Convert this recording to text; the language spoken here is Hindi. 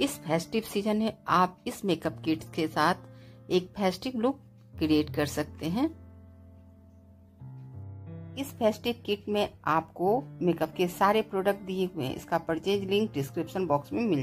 इस फेस्टिव सीज़न में आप इस मेकअप किट के साथ एक फेस्टिव लुक क्रिएट कर सकते हैं। इस फेस्टिव किट में आपको मेकअप के सारे प्रोडक्ट दिए हुए हैं। इसका परचेज लिंक डिस्क्रिप्शन बॉक्स में मिल